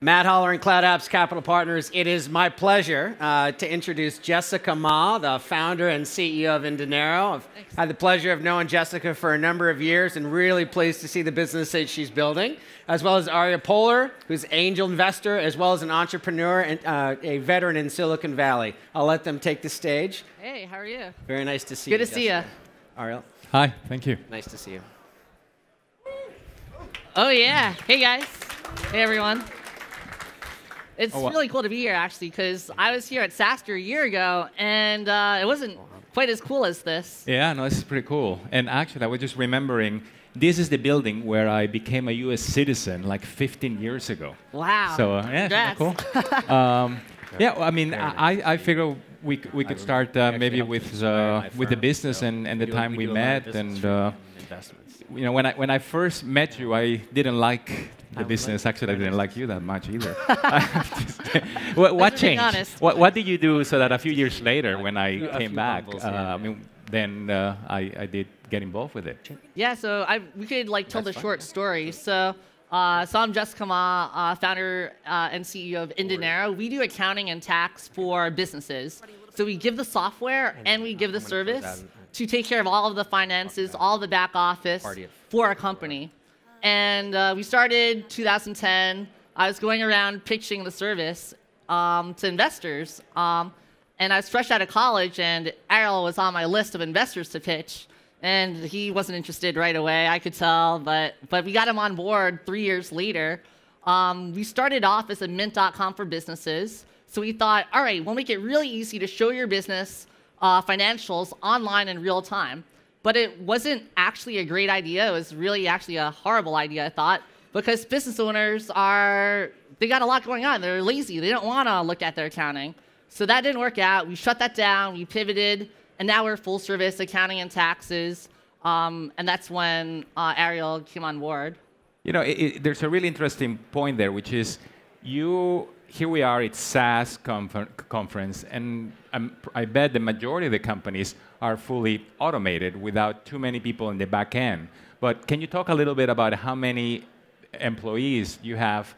Matt Holleran Cloud Apps Capital Partners. It is my pleasure uh, to introduce Jessica Mah, the founder and CEO of inDinero. I've Thanks. had the pleasure of knowing Jessica for a number of years and really pleased to see the business that she's building, as well as Ariel Poler, who's angel investor, as well as an entrepreneur and uh, a veteran in Silicon Valley. I'll let them take the stage. Hey, how are you? Very nice to see Good you. Good to Jessica. see you. Ariel. Hi, thank you. Nice to see you. Oh, yeah. Hey, guys. Hey, everyone. It's oh, really cool to be here, actually, because I was here at SaaStr a year ago, and uh, it wasn't quite as cool as this. Yeah, no, this is pretty cool. And actually, I was just remembering, this is the building where I became a U.S. citizen like 15 years ago. Wow. So, uh, yeah, cool. um, yeah, well, I mean, I, I figure we, we could start uh, maybe with, uh, with the business and, and the time we met. And, uh, you know, when I, when I first met you, I didn't like the business. Actually, I didn't like you that much either. what, what changed? What, what did you do so that a few years later, when I came back, uh, I mean, then uh, I, I did get involved with it? Yeah, so I, we could like tell That's the fun. short story. So. Uh, so I'm Jessica Mah, uh, founder uh, and CEO of inDinero. We do accounting and tax for businesses. So we give the software and we give the service to take care of all of the finances, all the back office for a company. And uh, we started 2010. I was going around pitching the service um, to investors. Um, and I was fresh out of college, and Ariel was on my list of investors to pitch. And he wasn't interested right away, I could tell. But, but we got him on board three years later. Um, we started off as a mint.com for businesses. So we thought, all right, we'll make it really easy to show your business uh, financials online in real time. But it wasn't actually a great idea. It was really actually a horrible idea, I thought, because business owners are, they got a lot going on. They're lazy. They don't want to look at their accounting. So that didn't work out. We shut that down. We pivoted. And now we're full service accounting and taxes. Um, and that's when uh, Ariel came on board. You know, it, it, there's a really interesting point there, which is you here we are, it's SaaS confer conference, and um, I bet the majority of the companies are fully automated without too many people in the back end. But can you talk a little bit about how many employees you have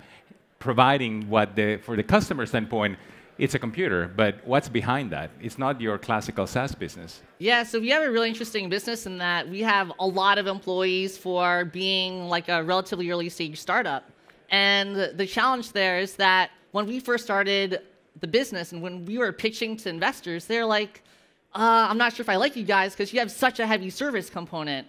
providing what the, for the customer standpoint, it's a computer, but what's behind that? It's not your classical SaaS business. Yeah, so we have a really interesting business in that we have a lot of employees for being like a relatively early stage startup. And the challenge there is that when we first started the business and when we were pitching to investors, they're like, uh, I'm not sure if I like you guys because you have such a heavy service component.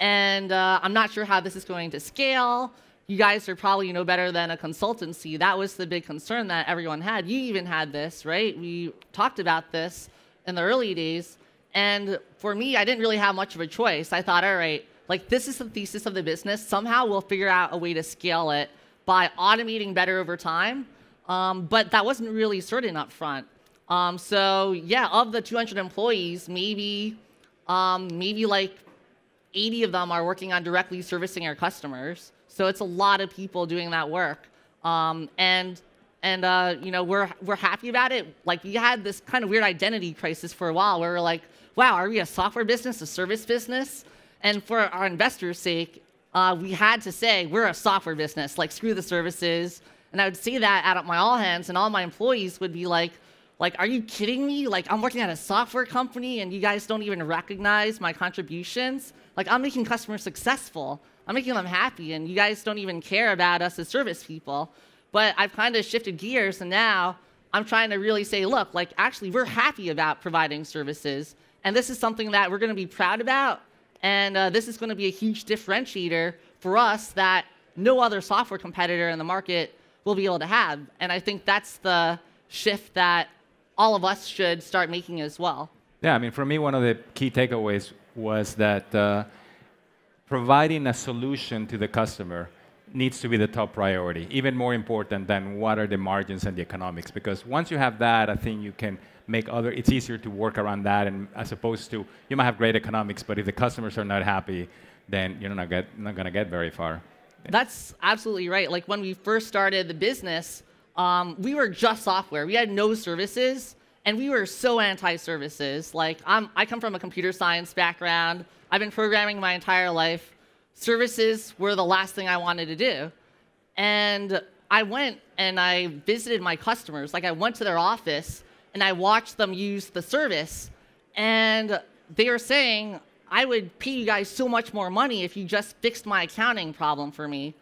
And uh, I'm not sure how this is going to scale. You guys are probably you know better than a consultancy. That was the big concern that everyone had. You even had this, right? We talked about this in the early days. And for me, I didn't really have much of a choice. I thought, all right, like this is the thesis of the business. Somehow we'll figure out a way to scale it by automating better over time um, but that wasn't really certain up front. Um, so yeah, of the 200 employees, maybe um, maybe like 80 of them are working on directly servicing our customers. So it's a lot of people doing that work. Um, and and uh, you know we're we're happy about it. Like we had this kind of weird identity crisis for a while, where we're like, wow, are we a software business, a service business? And for our investors' sake, uh, we had to say we're a software business. Like screw the services. And I would see that out of my all hands, and all my employees would be like, like, are you kidding me? Like, I'm working at a software company and you guys don't even recognize my contributions? Like, I'm making customers successful. I'm making them happy, and you guys don't even care about us as service people. But I've kind of shifted gears, and now I'm trying to really say, look, like, actually, we're happy about providing services. And this is something that we're going to be proud about. And uh, this is going to be a huge differentiator for us that no other software competitor in the market we'll be able to have. And I think that's the shift that all of us should start making as well. Yeah, I mean, for me, one of the key takeaways was that uh, providing a solution to the customer needs to be the top priority, even more important than what are the margins and the economics. Because once you have that, I think you can make other, it's easier to work around that, and as opposed to, you might have great economics, but if the customers are not happy, then you're not, get, not going to get very far. That's absolutely right. Like when we first started the business, um, we were just software. We had no services, and we were so anti-services. Like I'm, I come from a computer science background. I've been programming my entire life. Services were the last thing I wanted to do, and I went and I visited my customers. Like I went to their office and I watched them use the service, and they were saying, I would pay you guys so much more money if you just fixed my accounting problem for me.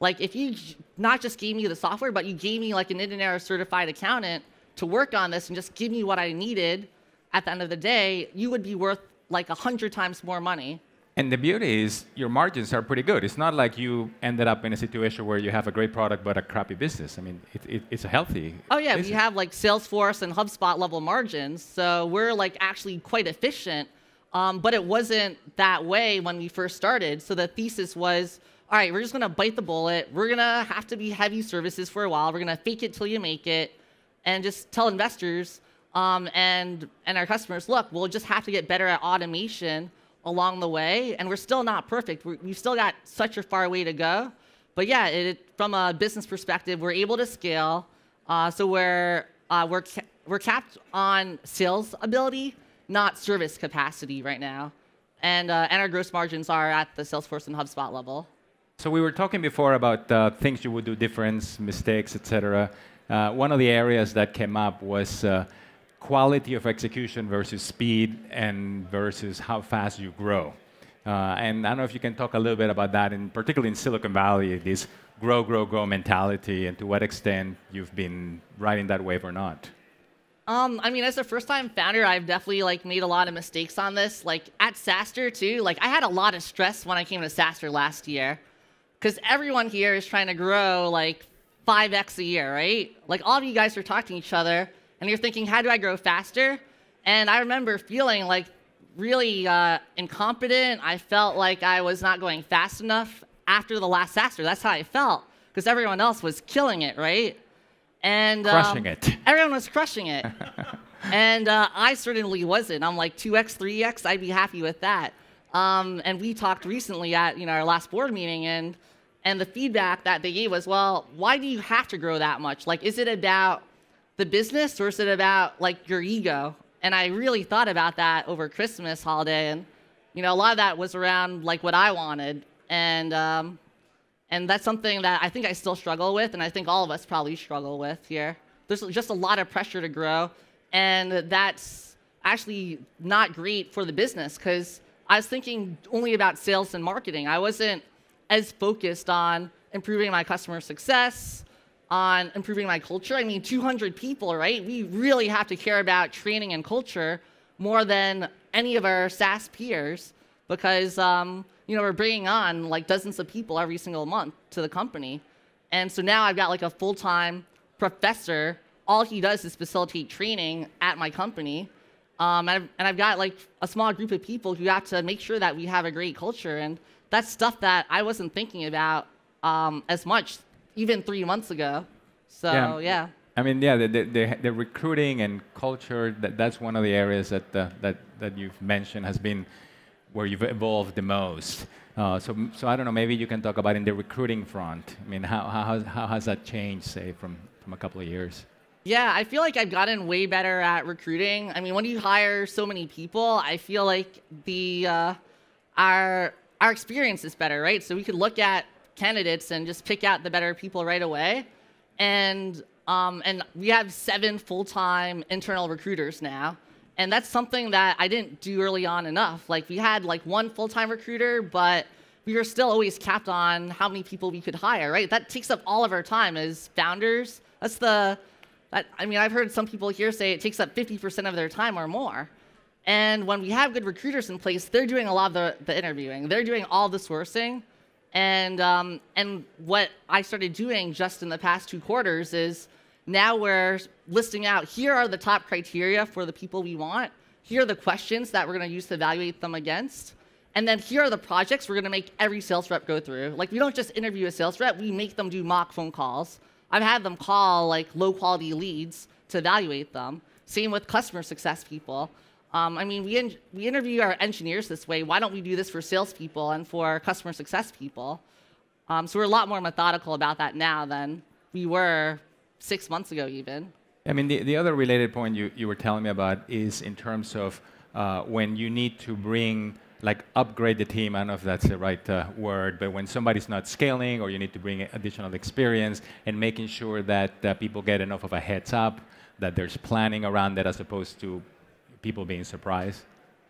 Like if you not just gave me the software, but you gave me like an inDinero certified accountant to work on this and just give me what I needed at the end of the day, you would be worth like a hundred times more money. And the beauty is your margins are pretty good. It's not like you ended up in a situation where you have a great product but a crappy business. I mean, it, it, it's a healthy. Oh yeah, business. we have like Salesforce and HubSpot level margins, so we're like actually quite efficient. Um, but it wasn't that way when we first started. So the thesis was, all right, we're just gonna bite the bullet. We're gonna have to be heavy services for a while. We're gonna fake it till you make it, and just tell investors um, and and our customers, look, we'll just have to get better at automation along the way, and we're still not perfect. we have still got such a far way to go. But yeah, it, from a business perspective, we're able to scale. Uh, so we're uh, we're ca we're capped on sales ability, not service capacity right now, and uh, and our gross margins are at the Salesforce and HubSpot level. So we were talking before about uh, things you would do different, mistakes, etc. Uh, one of the areas that came up was uh, quality of execution versus speed and versus how fast you grow. Uh, and I don't know if you can talk a little bit about that, in particularly in Silicon Valley, this grow, grow, grow mentality, and to what extent you've been riding that wave or not. Um, I mean, as a first-time founder, I've definitely like made a lot of mistakes on this. Like at SaaStr too, like I had a lot of stress when I came to SaaStr last year, because everyone here is trying to grow like 5x a year, right? Like all of you guys are talking to each other, and you're thinking, how do I grow faster? And I remember feeling like really uh, incompetent. I felt like I was not going fast enough after the last SaaStr. That's how I felt because everyone else was killing it, right? And crushing um, it. Everyone was crushing it. and uh, I certainly wasn't. I'm like 2x, 3x. I'd be happy with that. Um, and we talked recently at you know our last board meeting, and and the feedback that they gave was, well, why do you have to grow that much? Like, is it about the business or is it about like your ego? And I really thought about that over Christmas holiday, and you know, a lot of that was around like what I wanted, and um, and that's something that I think I still struggle with, and I think all of us probably struggle with here. There's just a lot of pressure to grow, and that's actually not great for the business because I was thinking only about sales and marketing. I wasn't as focused on improving my customer success, on improving my culture. I mean, 200 people, right? We really have to care about training and culture more than any of our SaaS peers because um, you know we're bringing on like dozens of people every single month to the company, and so now I've got like a full-time professor. All he does is facilitate training at my company, um, and, I've, and I've got like a small group of people who have to make sure that we have a great culture, and that's stuff that I wasn't thinking about um, as much even three months ago. So yeah. yeah. I mean, yeah, the, the, the, recruiting and culture, that, that's one of the areas that, uh, that, that you've mentioned has been where you've evolved the most. Uh, so, so I don't know, maybe you can talk about in the recruiting front. I mean, how, how, how has that changed, say, from, from a couple of years? Yeah, I feel like I've gotten way better at recruiting. I mean, when you hire so many people, I feel like the uh, our our experience is better, right? So we could look at candidates and just pick out the better people right away. And um, and we have seven full-time internal recruiters now. And that's something that I didn't do early on enough. Like we had like one full-time recruiter, but we were still always capped on how many people we could hire, right? That takes up all of our time as founders. That's the that, I mean, I've heard some people here say it takes up 50% of their time or more. And when we have good recruiters in place, they're doing a lot of the, the interviewing. They're doing all the sourcing. And, um, and what I started doing just in the past two quarters is now we're listing out here are the top criteria for the people we want. Here are the questions that we're going to use to evaluate them against. And then here are the projects we're going to make every sales rep go through. Like, we don't just interview a sales rep, we make them do mock phone calls. I've had them call like low quality leads to evaluate them. Same with customer success people. Um, I mean, we, in, we interview our engineers this way. Why don't we do this for salespeople and for customer success people? Um, so we're a lot more methodical about that now than we were six months ago, even. I mean, the, the other related point you, you were telling me about is in terms of uh, when you need to bring like upgrade the team. I don't know if that's the right uh, word, but when somebody's not scaling or you need to bring additional experience and making sure that uh, people get enough of a heads up, that there's planning around that as opposed to people being surprised.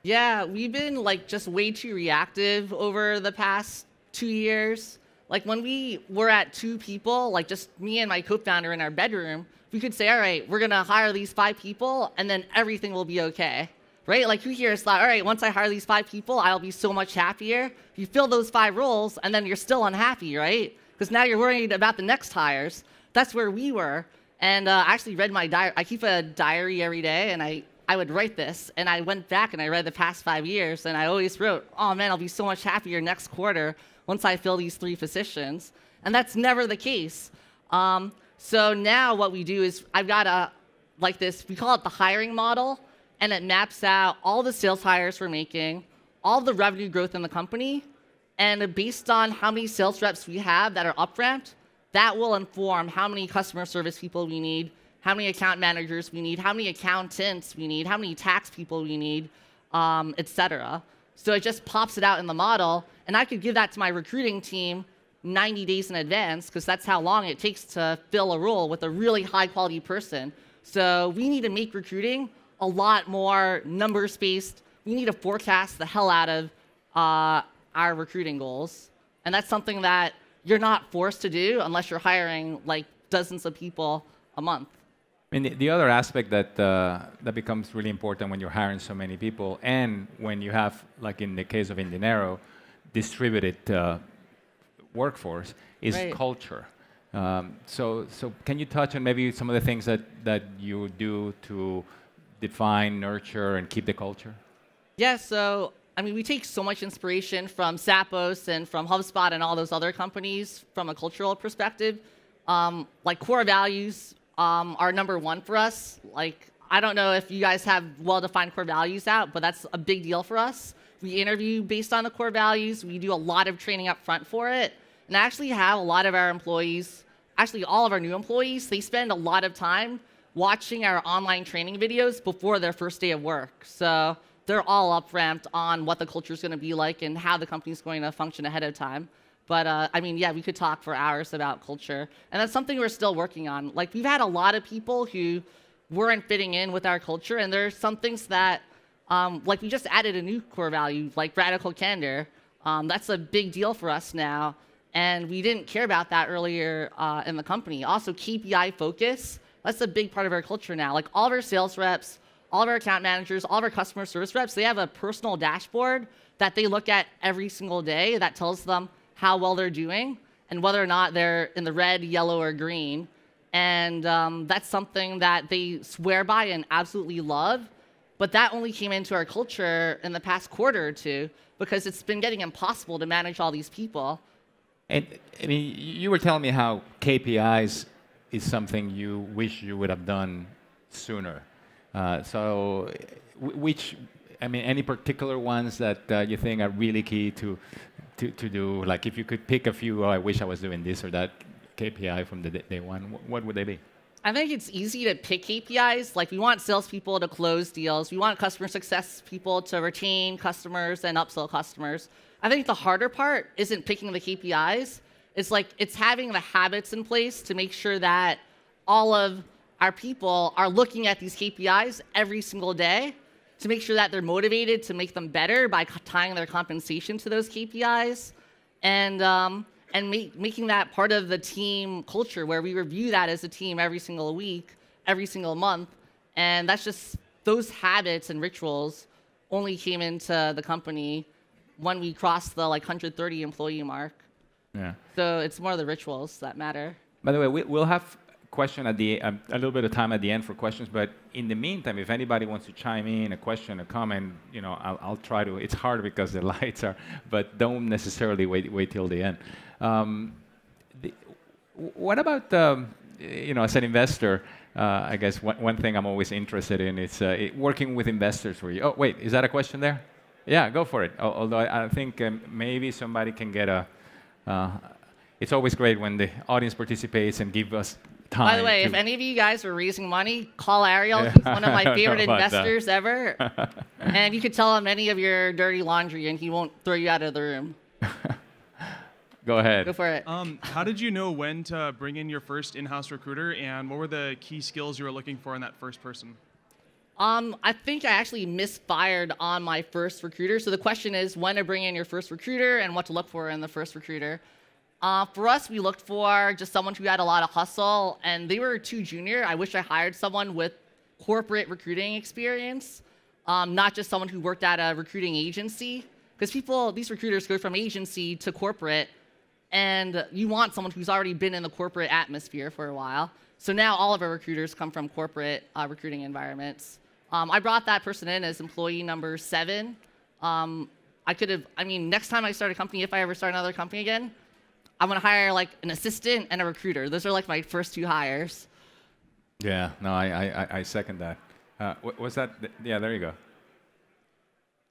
Yeah, we've been like just way too reactive over the past two years. Like when we were at two people, like just me and my co-founder in our bedroom, we could say, all right, we're gonna hire these five people and then everything will be okay. Right? Like who here is like, all right, once I hire these five people, I'll be so much happier. You fill those five roles and then you're still unhappy, right? Because now you're worried about the next hires. That's where we were. And uh, I actually read my diary. I keep a diary every day and I I would write this, and I went back and I read the past five years, and I always wrote, "Oh man, I'll be so much happier next quarter once I fill these three positions," and that's never the case. Um, so now what we do is I've got a like this. We call it the hiring model, and it maps out all the sales hires we're making, all the revenue growth in the company, and based on how many sales reps we have that are up ramped, that will inform how many customer service people we need how many account managers we need, how many accountants we need, how many tax people we need, um, et cetera. So it just pops it out in the model, and I could give that to my recruiting team 90 days in advance, because that's how long it takes to fill a role with a really high quality person. So we need to make recruiting a lot more numbers based. We need to forecast the hell out of uh, our recruiting goals. And that's something that you're not forced to do unless you're hiring like dozens of people a month. I mean, the, the other aspect that uh, that becomes really important when you're hiring so many people, and when you have, like in the case of inDinero, distributed uh, workforce, is right. culture. Um, so, so can you touch on maybe some of the things that, that you do to define, nurture, and keep the culture? Yeah. So, I mean, we take so much inspiration from Zappos and from HubSpot and all those other companies from a cultural perspective. Um, like core values um, are number one for us. Like, I don't know if you guys have well-defined core values out, but that's a big deal for us. We interview based on the core values. We do a lot of training up front for it. And I actually have a lot of our employees, actually all of our new employees, they spend a lot of time watching our online training videos before their first day of work. So they're all up ramped on what the culture is going to be like and how the company is going to function ahead of time. But uh, I mean, yeah, we could talk for hours about culture. And that's something we're still working on. Like, we've had a lot of people who weren't fitting in with our culture, and there's some things that, um, like, we just added a new core value, like radical candor. Um, that's a big deal for us now. And we didn't care about that earlier uh, in the company. Also, KPI focus. That's a big part of our culture now. Like, all of our sales reps, all of our account managers, all of our customer service reps, they have a personal dashboard that they look at every single day that tells them how well they're doing and whether or not they're in the red, yellow, or green. And um, that's something that they swear by and absolutely love. But that only came into our culture in the past quarter or two because it's been getting impossible to manage all these people. And I mean, you were telling me how KPIs is something you wish you would have done sooner. Uh, so, which, I mean, any particular ones that uh, you think are really key to to, to do? Like if you could pick a few, oh, I wish I was doing this or that KPI from the day one, what would they be? I think it's easy to pick KPIs. Like we want salespeople to close deals. We want customer success people to retain customers and upsell customers. I think the harder part isn't picking the KPIs. It's like it's having the habits in place to make sure that all of our people are looking at these KPIs every single day to make sure that they're motivated to make them better by tying their compensation to those KPIs, and um, and make, making that part of the team culture where we review that as a team every single week, every single month, and that's just those habits and rituals only came into the company when we crossed the like 130 employee mark. Yeah. So it's more the rituals that matter. By the way, we, will have question at the um, a little bit of time at the end for questions. But in the meantime, if anybody wants to chime in, a question, a comment, you know, I'll, I'll try to. It's hard because the lights are, but don't necessarily wait wait till the end. Um, the, what about um, you know, as an investor? Uh, I guess one, one thing I'm always interested in is uh, it, working with investors for you. Oh, wait, is that a question there? Yeah, go for it. Although I, I think um, maybe somebody can get a. Uh, it's always great when the audience participates and give us time. By the way, if any of you guys are raising money, call Ariel. He's one of my favorite investors that. ever. and you could tell him any of your dirty laundry, and he won't throw you out of the room. Go ahead. Go for it. Um, how did you know when to bring in your first in-house recruiter, and what were the key skills you were looking for in that first person? Um, I think I actually misfired on my first recruiter. So the question is when to bring in your first recruiter and what to look for in the first recruiter. Uh, for us, we looked for just someone who had a lot of hustle, and they were too junior. I wish I hired someone with corporate recruiting experience, um, not just someone who worked at a recruiting agency. Because people, these recruiters go from agency to corporate, and you want someone who's already been in the corporate atmosphere for a while. So now all of our recruiters come from corporate uh, recruiting environments. Um, I brought that person in as employee number seven. Um, I could have, I mean, next time I start a company, if I ever start another company again, I'm gonna hire like an assistant and a recruiter. Those are like my first two hires. Yeah, no, I, I, I second that. Uh, what was that? Yeah, there you go.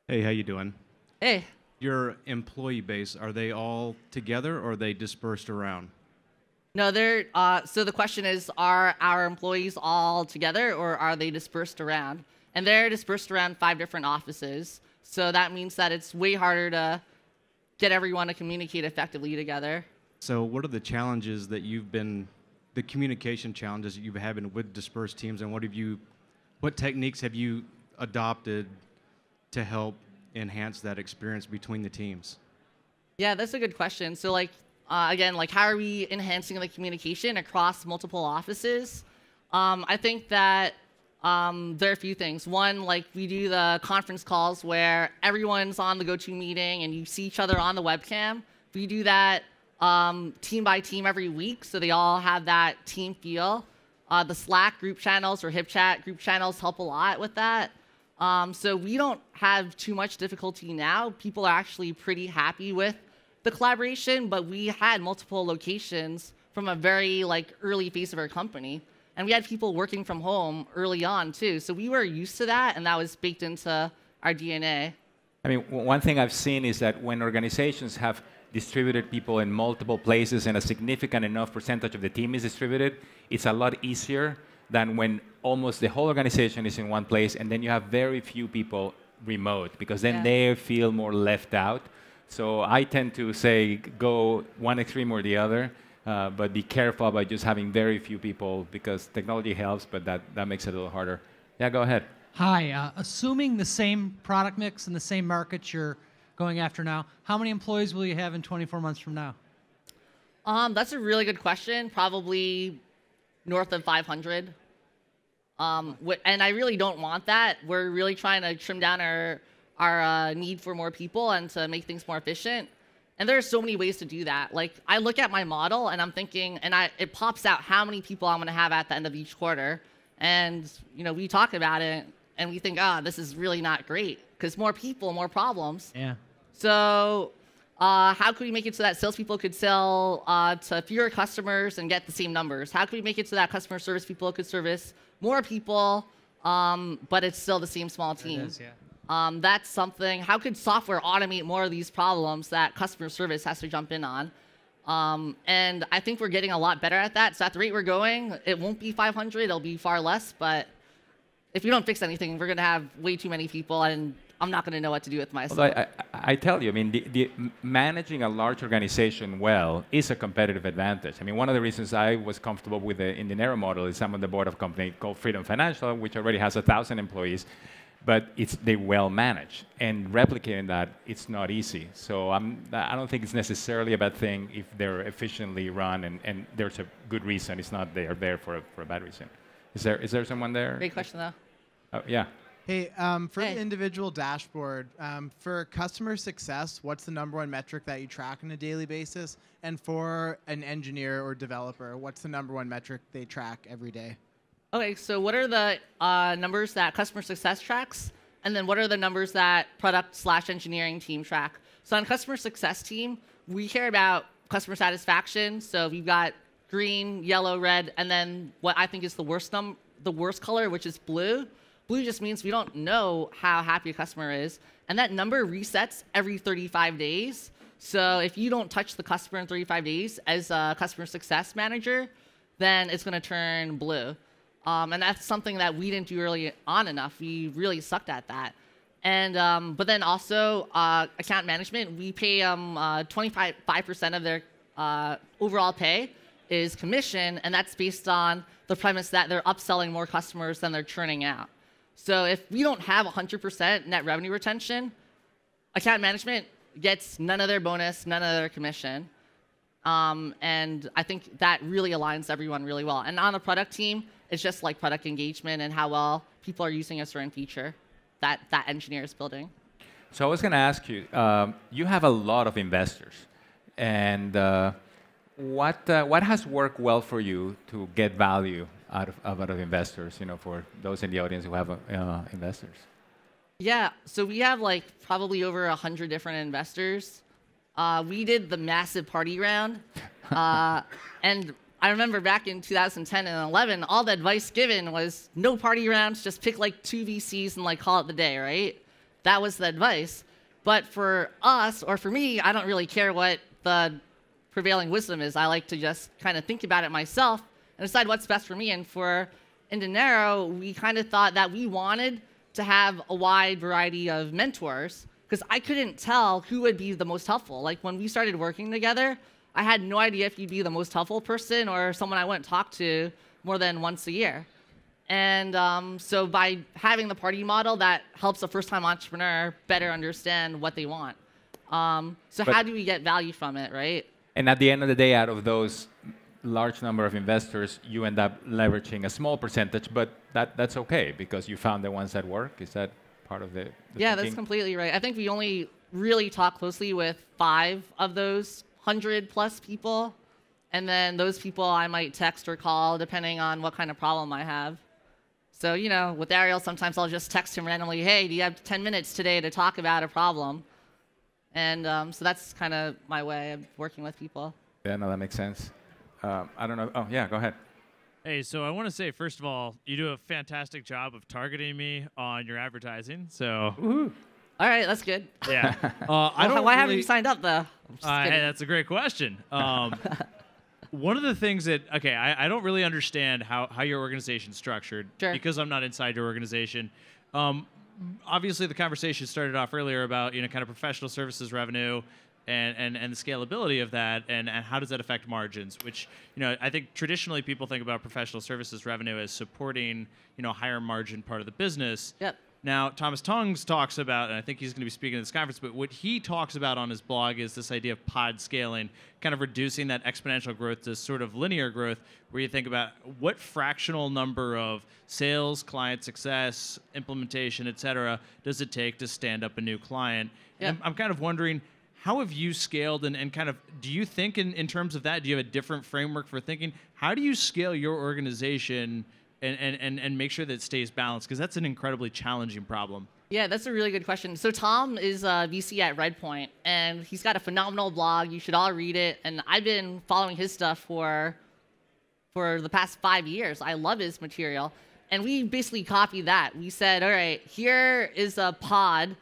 Hey, how you doing? Hey, Your employee base, are they all together or are they dispersed around? no, they're, uh, so the question is, are our employees all together or are they dispersed around? And they're dispersed around five different offices. So that means that it's way harder to get everyone to communicate effectively together. So, what are the challenges that you've been, the communication challenges that you've been having with dispersed teams, and what have you, what techniques have you adopted to help enhance that experience between the teams? Yeah, that's a good question. So, like, uh, again, like, how are we enhancing the communication across multiple offices? Um, I think that um, there are a few things. One, like, we do the conference calls where everyone's on the GoToMeeting and you see each other on the webcam. We do that um, team by team every week, so they all have that team feel. Uh, the Slack group channels or HipChat group channels help a lot with that. Um, so we don't have too much difficulty now. People are actually pretty happy with the collaboration, but we had multiple locations from a very like early phase of our company, and we had people working from home early on too. So we were used to that, and that was baked into our DNA. I mean, one thing I've seen is that when organizations have distributed people in multiple places and a significant enough percentage of the team is distributed, it's a lot easier than when almost the whole organization is in one place and then you have very few people remote because then Yeah. they feel more left out. So I tend to say go one extreme or the other, uh, but be careful about just having very few people because technology helps, but that, that makes it a little harder. Yeah, go ahead. Hi, uh, assuming the same product mix and the same markets you're going after now, how many employees will you have in 24 months from now? Um, that's a really good question. Probably north of 500. Um, and I really don't want that. We're really trying to trim down our our uh, need for more people and to make things more efficient. And there are so many ways to do that. Like I look at my model and I'm thinking, and I it pops out how many people I'm going to have at the end of each quarter. And you know, we talk about it and we think, ah, this is really not great because more people, more problems. Yeah. So, uh, how could we make it so that salespeople could sell uh, to fewer customers and get the same numbers? How could we make it so that customer service people could service more people, um, but it's still the same small team? is, yeah. Um, that's something. How could software automate more of these problems that customer service has to jump in on? Um, and I think we're getting a lot better at that. So at the rate we're going, it won't be 500. It'll be far less. But if we don't fix anything, we're going to have way too many people, and I'm not going to know what to do with myself. Although I, I, I tell you, I mean, the, the, managing a large organization well is a competitive advantage. I mean, one of the reasons I was comfortable with the inDinero model is I'm on the board of a company called Freedom Financial, which already has a thousand employees, but it's they well manage. and replicating that it's not easy. So I'm, I don't think it's necessarily a bad thing if they're efficiently run and, and there's a good reason. It's not they are there for a, for a bad reason. Is there is there someone there? Great question, though. Oh, yeah. Hey, um, for Hey. the individual dashboard, um, for customer success, what's the number one metric that you track on a daily basis? And for an engineer or developer, what's the number one metric they track every day? Okay, so what are the uh, numbers that customer success tracks? And then what are the numbers that product slash engineering team track? So on customer success team, we care about customer satisfaction. So we've got green, yellow, red, and then what I think is the worst num- the worst color, which is blue. Blue just means we don't know how happy a customer is, and that number resets every 35 days. So if you don't touch the customer in 35 days as a customer success manager, then it's going to turn blue. Um, and that's something that we didn't do early on enough. We really sucked at that. And um, but then also uh, account management, we pay them uh, 25 percent of their uh, overall pay is commission, and that's based on the premise that they're upselling more customers than they're churning out. So if we don't have 100% net revenue retention, account management gets none of their bonus, none of their commission. Um, and I think that really aligns everyone really well. And on the product team, it's just like product engagement and how well people are using a certain feature that that engineer is building. So I was going to ask you, um, you have a lot of investors, and uh, what uh, what has worked well for you to get value out of, out of investors? You know, for those in the audience who have uh, investors. Yeah, so we have like probably over a hundred different investors. Uh, we did the massive party round, uh, and I remember back in 2010 and 11, all the advice given was no party rounds, just pick like two VCs and like call it the day, right? That was the advice. But for us, or for me, I don't really care what the prevailing wisdom is. I like to just kind of think about it myself and decide what's best for me. And for inDinero, we kind of thought that we wanted to have a wide variety of mentors because I couldn't tell who would be the most helpful. Like when we started working together, I had no idea if you'd be the most helpful person or someone I wouldn't talk to more than once a year. And um, so by having the party model, that helps a first-time entrepreneur better understand what they want. Um, so but how do we get value from it, right? And at the end of the day, out of those large number of investors, you end up leveraging a small percentage, but that, that's okay because you found the ones that work. Is that part of the, the yeah thinking? that's completely right. I think we only really talk closely with five of those 100 plus people and then those people i might text or call depending on what kind of problem i have. So you know with ariel sometimes i'll just text him randomly hey do you have 10 minutes today to talk about a problem? And um, so that's kind of my way of working with people. Yeah no that makes sense um, i don't know oh yeah go ahead Hey, so I want to say first of all, you do a fantastic job of targeting me on your advertising. So, Woo-hoo. all right, that's good. Yeah. Uh, I don't. Why really... haven't you signed up though? Uh, hey, that's a great question. Um, one of the things that okay, I, I, don't really understand how how your organization's structured sure. because I'm not inside your organization. Um, obviously, the conversation started off earlier about you know kind of professional services revenue and, and, and the scalability of that and, and how does that affect margins which you know i think traditionally people think about professional services revenue as supporting you know higher margin part of the business. Yep. Now, Tomasz Tunguz talks about, and I think he's going to be speaking at this conference, but what he talks about on his blog is this idea of pod scaling, kind of reducing that exponential growth to sort of linear growth, where you think about what fractional number of sales, client success, implementation, et cetera, does it take to stand up a new client? I'm, I'm kind of wondering how have you scaled and, and kind of do you think in, in terms of that do you have a different framework for thinking? How do you scale your organization and, and, and, and make sure that it stays balanced? Because that's an incredibly challenging problem. Yeah that's a really good question. So tom is a vc at redpoint and he's got a phenomenal blog. You should all read it. And i've been following his stuff for for the past five years. I love his material. And we basically copied that. We said all right here is a pod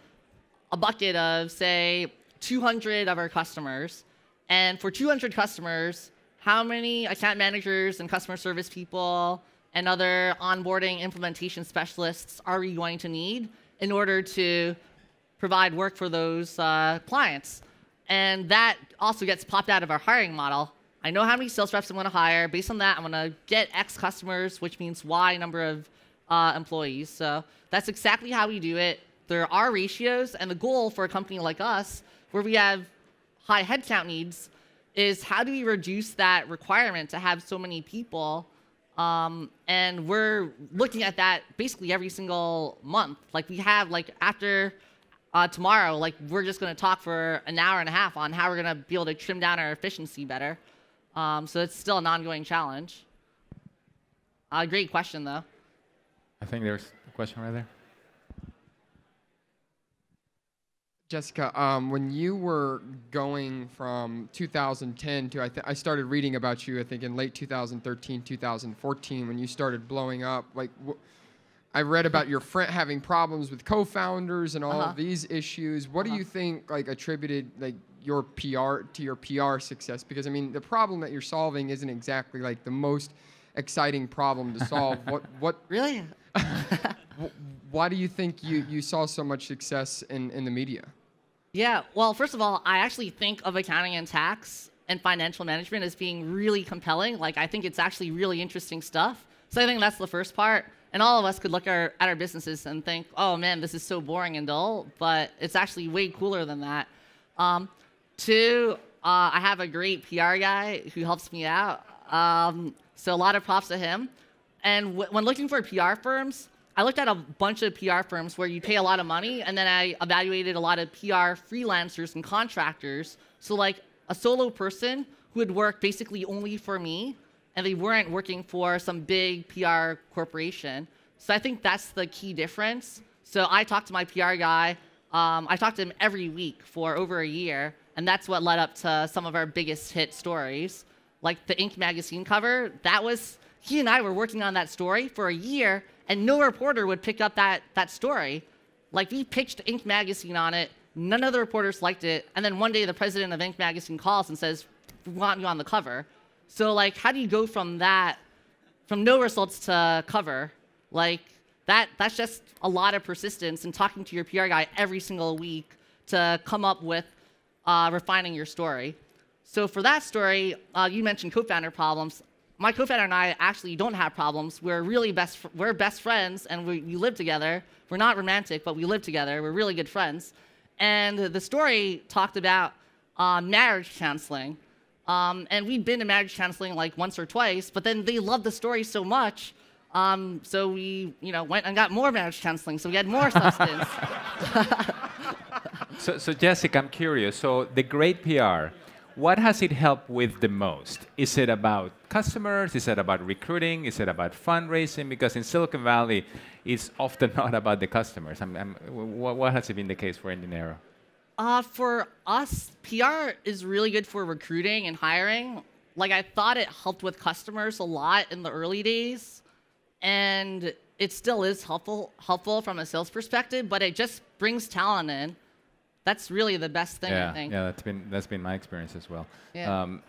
a bucket of say 200 of our customers. And for 200 customers, how many account managers and customer service people and other onboarding implementation specialists are we going to need in order to provide work for those uh, clients? And that also gets popped out of our hiring model. I know how many sales reps I'm going to hire. Based on that, I'm going to get X customers, which means Y number of uh, employees. So that's exactly how we do it. There are ratios, and the goal for a company like us where we have high headcount needs is how do we reduce that requirement to have so many people? Um, and we're looking at that basically every single month. Like we have like after uh, tomorrow, like we're just going to talk for an hour and a half on how we're going to be able to trim down our efficiency better. Um, so it's still an ongoing challenge. Uh, great question though. I think there's a question right there. Jessica, um, when you were going from 2010 to, I, th- I started reading about you, I think in late 2013, 2014, when you started blowing up. Like, wh- I read about your friend having problems with co-founders and all Uh-huh. of these issues. What do Uh-huh. you think, like, attributed like your PR to your PR success? Because I mean, the problem that you're solving isn't exactly like the most exciting problem to solve. what what Really? why do you think you, you saw so much success in, in the media? Yeah, well, first of all, I actually think of accounting and tax and financial management as being really compelling. Like, I think it's actually really interesting stuff. So I think that's the first part. And all of us could look our, at our businesses and think, oh man, this is so boring and dull, but it's actually way cooler than that. Um, two, uh, I have a great PR guy who helps me out. Um, so a lot of props to him. And when looking for PR firms, I looked at a bunch of PR firms where you pay a lot of money, and then I evaluated a lot of PR freelancers and contractors. So, like a solo person who would work basically only for me, and they weren't working for some big PR corporation. So, I think that's the key difference. So, I talked to my PR guy. Um, I talked to him every week for over a year, and that's what led up to some of our biggest hit stories. Like the Inc. magazine cover, that was, he and I were working on that story for a year, and no reporter would pick up that, that story. Like we pitched Inc. magazine on it, none of the reporters liked it, and then one day the president of Inc. magazine calls and says, "We want you on the cover." So like, how do you go from that, from no results to cover? Like that, that's just a lot of persistence and talking to your PR guy every single week to come up with uh, refining your story. So for that story, uh, you mentioned co-founder problems my co-founder and I actually don't have problems. We're really best. Fr- we're best friends, and we, we live together. We're not romantic, but we live together. We're really good friends. And the story talked about uh, marriage counseling, um, and we'd been to marriage counseling like once or twice. But then they loved the story so much, um, so we, you know, went and got more marriage counseling. So we had more substance. So, so Jessica, I'm curious. So the great PR, what has it helped with the most? Is it about customers? Is it about recruiting? Is it about fundraising? Because in Silicon Valley, it's often not about the customers. I'm, I'm, what, what has it been the case for inDinero? Uh, for us, PR is really good for recruiting and hiring. Like I thought it helped with customers a lot in the early days, and it still is helpful helpful from a sales perspective. But it just brings talent in. That's really the best thing yeah, I think. Yeah, that's been that's been my experience as well. Yeah. Um,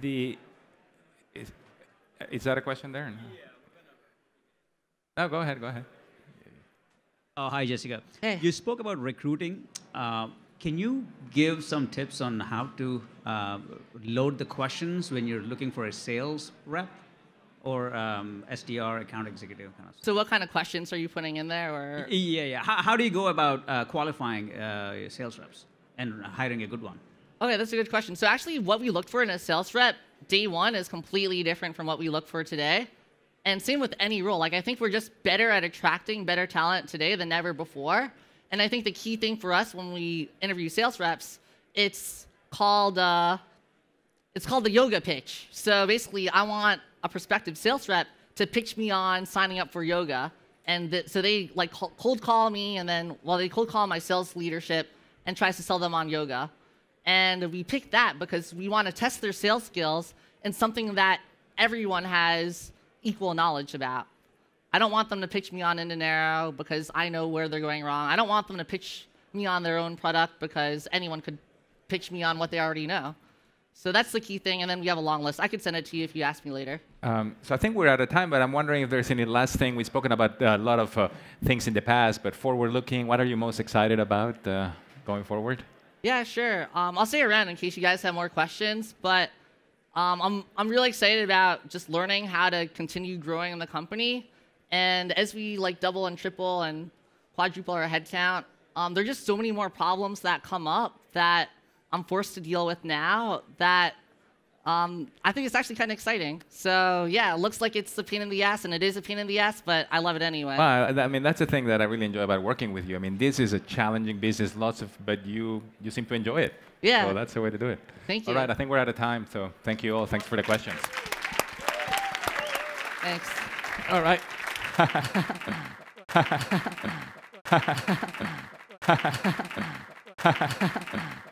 the is, is that a question there? No? No, go ahead. Go ahead. Oh, hi, Jessica. Hey. You spoke about recruiting. Uh, can you give some tips on how to uh, load the questions when you're looking for a sales rep or um, SDR, account executive kind of stuff? So what kind of questions are you putting in there, or? Yeah, yeah. How, how do you go about uh, qualifying uh, sales reps and hiring a good one? Okay, that's a good question. So actually, what we look for in a sales rep day one is completely different from what we look for today. And same with any role. Like I think we're just better at attracting better talent today than ever before. And I think the key thing for us when we interview sales reps, it's called uh, it's called the yoga pitch. So basically, I want a prospective sales rep to pitch me on signing up for yoga, and so they like cold call me, and then well, they cold call my sales leadership and tries to sell them on yoga. And we picked that because we want to test their sales skills in something that everyone has equal knowledge about. I don't want them to pitch me on inDinero because I know where they're going wrong. I don't want them to pitch me on their own product because anyone could pitch me on what they already know. So that's the key thing, and then we have a long list. I could send it to you if you ask me later. Um, so I think we're out of time, but I'm wondering if there's any last thing. We've spoken about uh, a lot of uh, things in the past, but forward-looking, what are you most excited about uh, going forward? Yeah, sure. Um, I'll stay around in case you guys have more questions, but um, I'm, I'm really excited about just learning how to continue growing in the company. And as we like double and triple and quadruple our headcount, um, there are just so many more problems that come up that I'm forced to deal with now that um, I think it's actually kind of exciting. So yeah, it looks like it's a pain in the ass, and it is a pain in the ass, but I love it anyway. Well, I I mean, that's the thing that I really enjoy about working with you. I mean, this is a challenging business, lots of, but you you seem to enjoy it. Yeah. So that's the way to do it. Thank you. All right, I think we're out of time, so thank you all. Thanks for the questions. Thanks. All right.